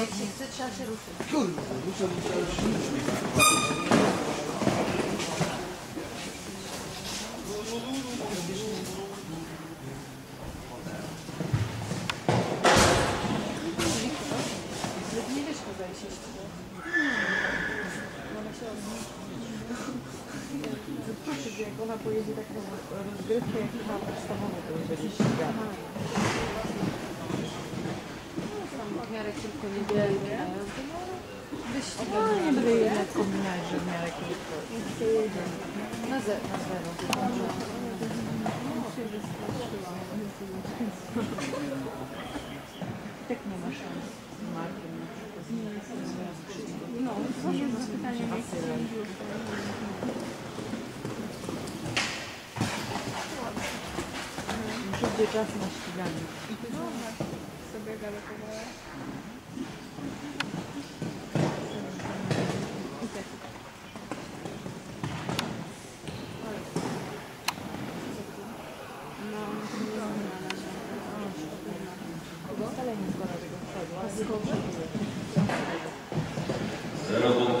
jak się chce, trzeba się ruszyć. Kurwa, muszę Nie wiesz, kogo się ściga. Ona się Zobaczysz, jak ona pojedzie taką rozgrywkę, jak ma podstawową, to będzie ścigana. W miarę tylko niewielkie. Wyścig. No, nie będę jednak kombinować, że w miarę krótko. Na zero. Na zero. Tak nie ma szans Markiem na przykład. No, to jest pytanie, Przyjdzie czas na ściganie. sobie galopowała. Zero